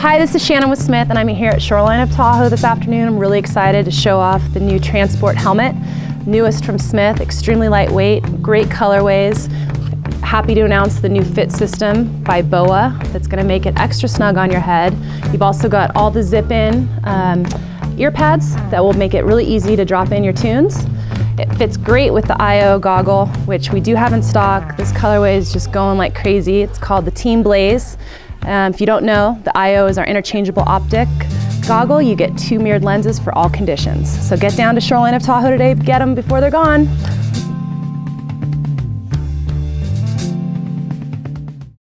Hi, this is Shannon with Smith, and I'm here at Shoreline of Tahoe this afternoon. I'm really excited to show off the new Transport helmet, newest from Smith, extremely lightweight, great colorways. Happy to announce the new fit system by BOA that's going to make it extra snug on your head. You've also got all the zip-in um, ear pads that will make it really easy to drop in your tunes. It fits great with the I/O goggle, which we do have in stock. This colorway is just going like crazy. It's called the Team Blaze. Um, if you don't know, the I/O is our interchangeable optic goggle. You get two mirrored lenses for all conditions. So get down to Shoreline of Tahoe today, get them before they're gone.